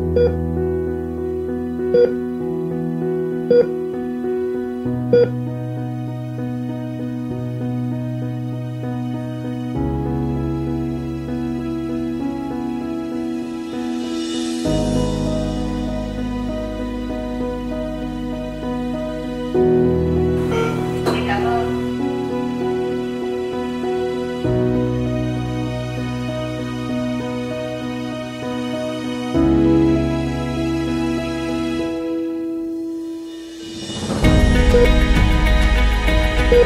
thank you Alo,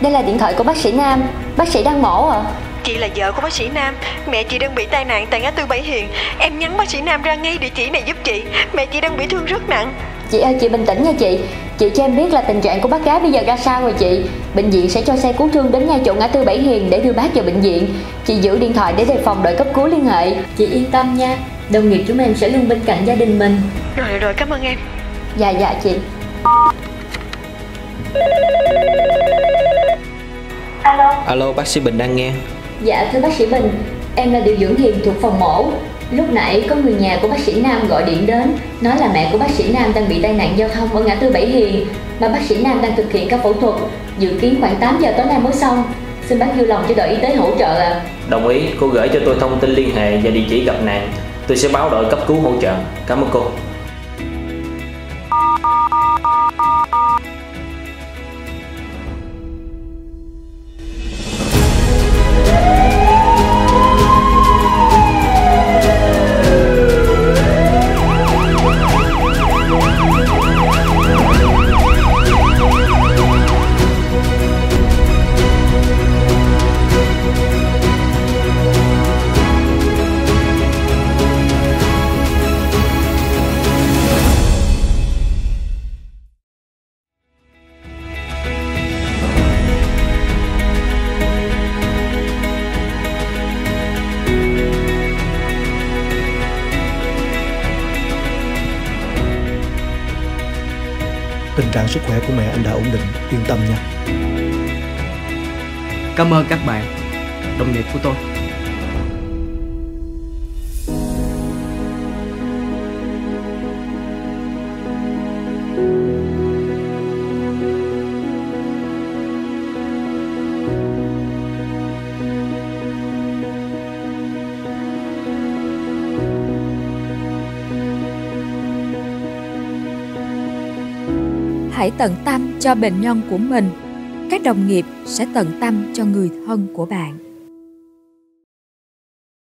đây là điện thoại của bác sĩ Nam. Bác sĩ đang mổ à? Chị là vợ của bác sĩ Nam. Mẹ chị đang bị tai nạn tại ngã tư Bảy Hiền. Em nhắn bác sĩ Nam ra ngay địa chỉ này giúp chị. Mẹ chị đang bị thương rất nặng. Chị ơi chị bình tĩnh nha chị. Chị cho em biết là tình trạng của bác gái bây giờ ra sao rồi chị. Bệnh viện sẽ cho xe cứu thương đến ngay chỗ ngã tư Bảy Hiền để đưa bác vào bệnh viện. Chị giữ điện thoại để đề phòng đội cấp cứu liên hệ. Chị yên tâm nha. Đồng nghiệp chúng em sẽ luôn bên cạnh gia đình mình. Rồi rồi cảm ơn em. Dạ dạ chị. Alo Alo bác sĩ Bình đang nghe Dạ thưa bác sĩ Bình. Em là điều dưỡng Hiền thuộc phòng mổ. Lúc nãy có người nhà của bác sĩ Nam gọi điện đến, Nói là mẹ của bác sĩ Nam đang bị tai nạn giao thông ở ngã tư Bảy Hiền, Mà bác sĩ Nam đang thực hiện ca phẫu thuật, Dự kiến khoảng 8 giờ tối nay mới xong. Xin bác vui lòng cho đội y tế hỗ trợ ạ. Đồng ý, cô gửi cho tôi thông tin liên hệ và địa chỉ gặp nạn. Tôi sẽ báo đội cấp cứu hỗ trợ. Cảm ơn cô. Tình trạng sức khỏe của mẹ anh đã ổn định, yên tâm nha. Cảm ơn các bạn, đồng nghiệp của tôi. Hãy tận tâm cho bệnh nhân của mình. Các đồng nghiệp sẽ tận tâm cho người thân của bạn.